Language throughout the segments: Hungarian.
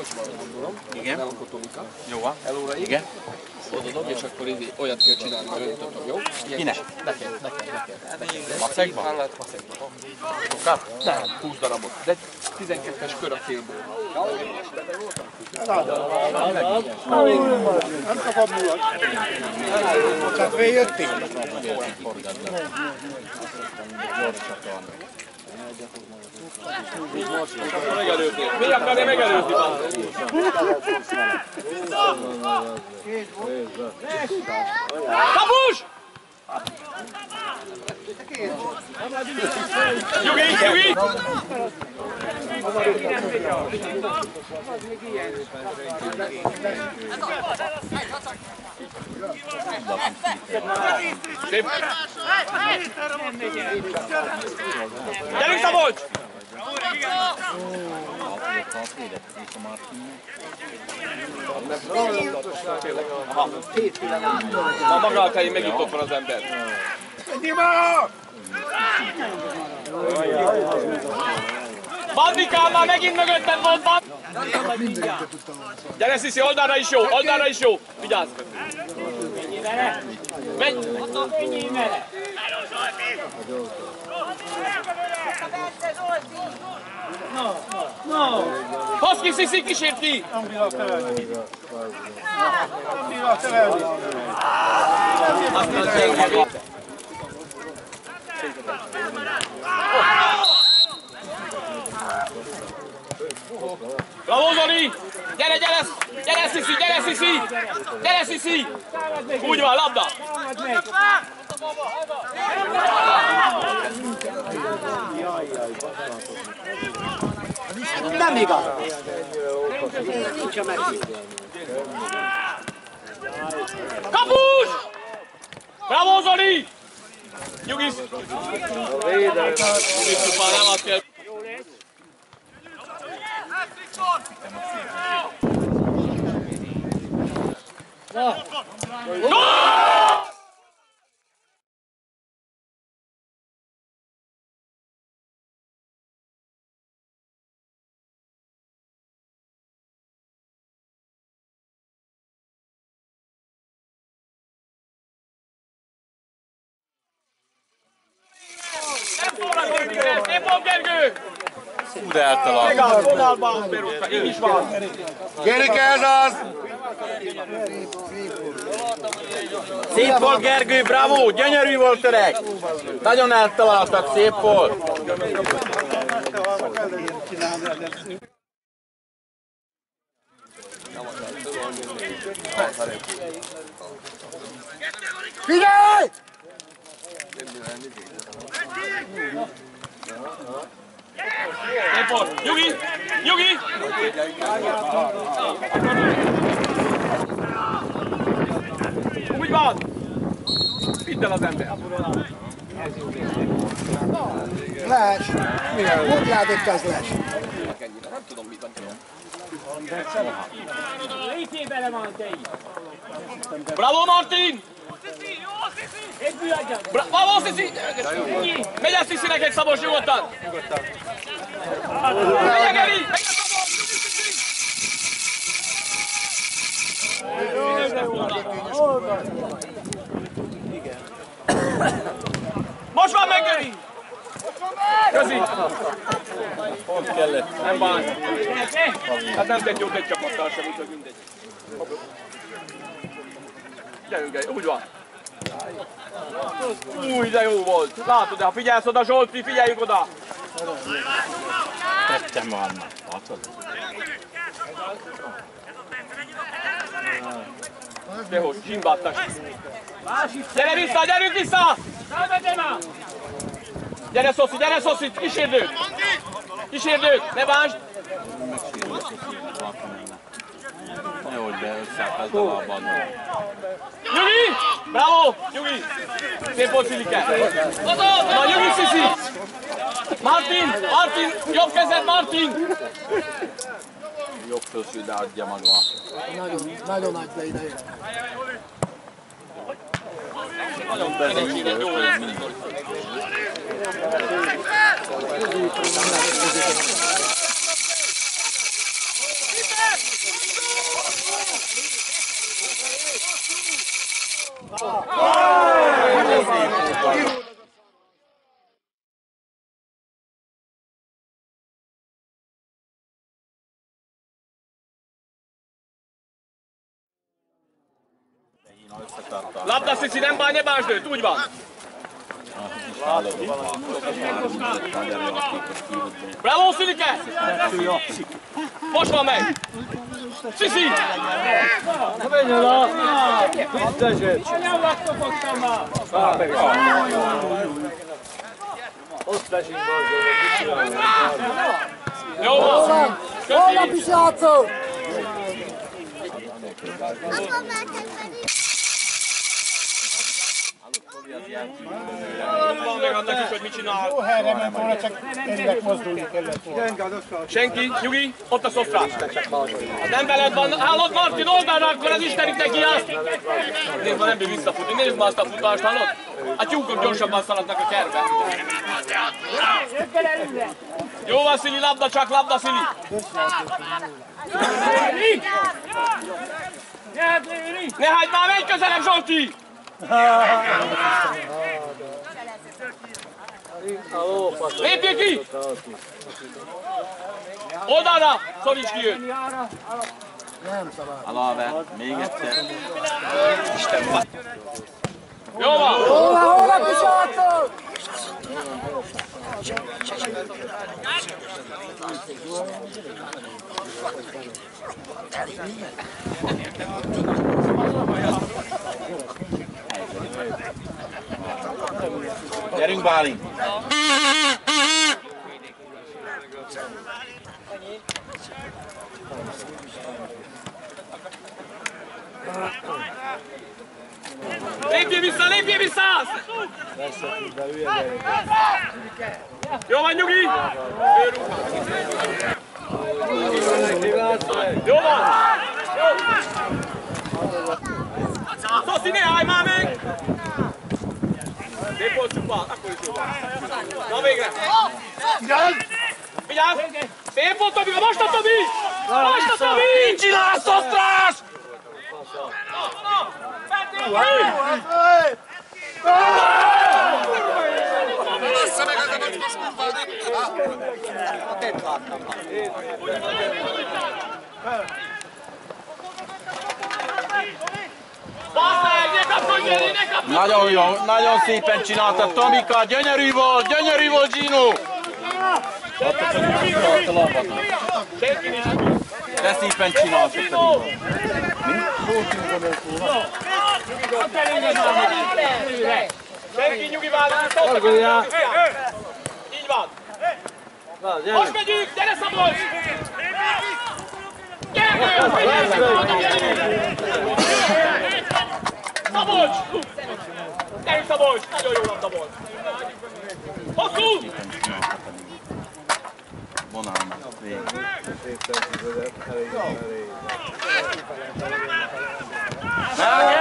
Kocsmára gondolom. Igen. Nem akkor Tomika. Jó van. Elóra Igen. Odadom, és akkor így olyat kell csinálni, hogy öntöm, jó? Kinek? kis- Nekem, nekem, nekem. Macegban? Hálát macegban. Sokat? Nem, 20 darabot. De 12-es kör a félból. Csak féljöttél? Megelőzni. Mi akarja megelőzni? Kapus! Nyugi, nyugi! Szép. Gyerünk Szabolcs! Ma maga a helyén megint ott van az ember. Bandikám, már megint mögötted volt, band! Gyere Sziszi, oldalra is jó, oldalra is jó. Vigyázz! Menj! Hozd ki, Sziszi, kísért ki! Bravo, Zoli! Gyere, gyere! Gyere, Sziszi, gyere, Sziszi! Gyere, Sziszi! Úgy van, labda! Nem igaz. Kapus! Bravo, Zoli! Nyugis! Nyugis, nem azt kell. Gól! Szép volt, Gergő! Hú, de eltalált. Igaz, vonalban, így is van. Gerike ez az! Szép volt Gergő, bravo, gyönyörű volt öreg. Nagyon eltaláltak, szép volt. Figyelj! Volt. Nyugi! Nyugi! Úgy van! Vidd el az ember. Les! Hogy ládott az les? Nem tudom mit adni. Lépjél bele, Mantei! Bravo, Martin! Egy adjad! Bra- Bravo, Sisi! Megy a Sisinek egy szabos nyugodtan! Megy a Geri! Megy a szabos! Most van meg, Geri! Közi! Pont kellett. Nem bánt. Hát nem tett jót egy csapattal sem, úgyhogy mindegy. Gyerünk, Geri, úgy van. Új, de jó volt. Látod, de ha figyelsz oda, Zsolti, figyeljünk oda. Tettem van. Látod? Dehogy, zsimbáltas. Gyere vissza, gyerünk vissza! Gyere Szoszi, gyere Szoszi, kísérd őt! Kísérd őt, ne bánsd! Nehogy be összeálltad a labban. Nyugi! Bravo! Nyugi! Szép volt Filike! Na Nyugi Sisi! Martin! Martin! Jobb kezed Martin! Jobb fölső, de adja maga. Nagyon, nagyon nagy be ideje. Nagyon tehetséges, jó ez Labda Sisi, nem bánj, ne bánsd őt, úgy van! Bravo Filike! Most van meg! Sisi! Anyám megkapottam már! Jó van! Holnap Köszi! is játszol! Van meg annak is, hogy mit csinál. Jó helyre ment volna, csak egynek mozdulni kellett volna. Senki, nyugi, ott a szofrás. Nem veled van, hallod Martin, oldalra, akkor az Istenik neki azt. Nézd, ma nem bír visszafutni, nézd ma azt a futást, hallod? A tyúkok gyorsabban szaladnak a kerbe. Jó van, Szili, labda csak, labda, Szili. Ne hagyd már, menj közelebb, Zsolti! Lépjél ki! Oldalra! Szoríts ki őt! Alave, még egyszer. Jó van! Holnap, holnap is játszol! Gyerünk Bálint! Lépjél vissza, lépjél vissza! Jó van, nyugi! Jó van! Szoszi, ne állj már meg! Szép volt csupa, akkor is jó van. Na végre! Vigyázz! Szép volt Tobi, most a Tobi! Most a Tobi! Mit csinálsz, osztrás? Basz meg, ne kapkodj, Gyeri, ne kapkodj! Nagyon jó, nagyon szépen csináltad Tomika, gyönyörű volt, gyönyörű volt Gino! De szépen csináltad. Gino! Senki nyugi vállalja, Így van. Most megyünk, gyere Szabolcs! Gyere, gyere! Szabolcs! Gyerünk Szabolcs! Nagyon jó labda volt. Hosszú! Vonal meg, végig. Gergő, most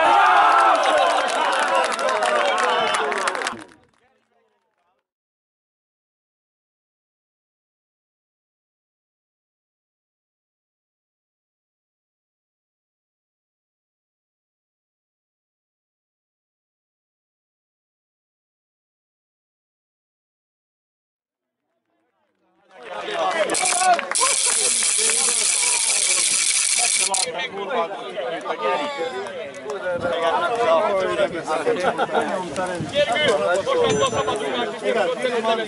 van a szabadrugást, és még ott nem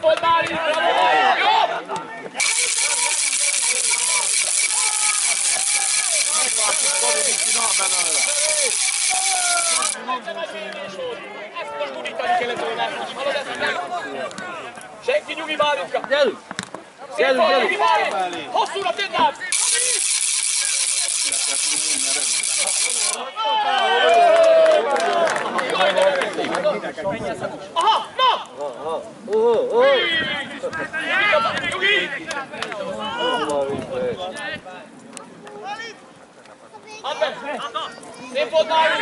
szép volt már is! Ezt most gurítani kellett volna, hallod ezt meg? Senki nyugi várjunk! Gyerünk! Gyerünk, gyerünk! Hosszúra tennál! Aha! Na! Nyugi! Add be! Szép volt Bálint!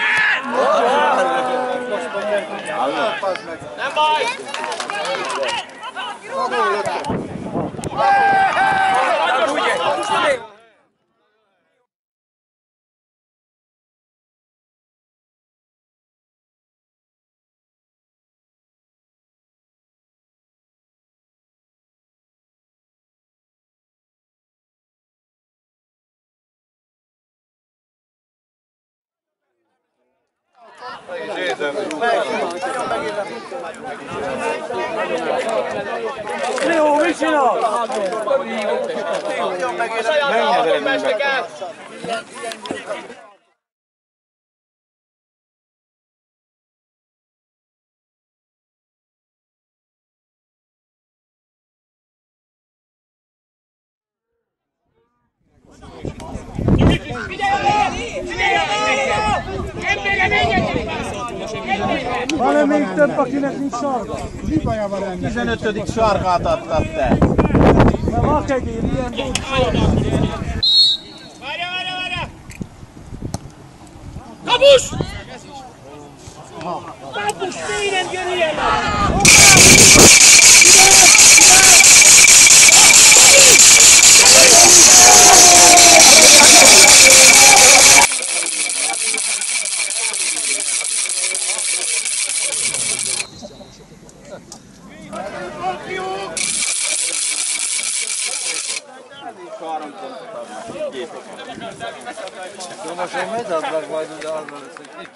Nem baj! Jó, mit csinál? A saját vállalatot mestek el! Van-e még több, akinek nincs sarka? Mi baja van ennek? 15. sarkát adtad te. Mert vakegér, ilyen Kapus! Kapus, téren gyönyörűen! Most én megadlak majd oda arra lesz, hogy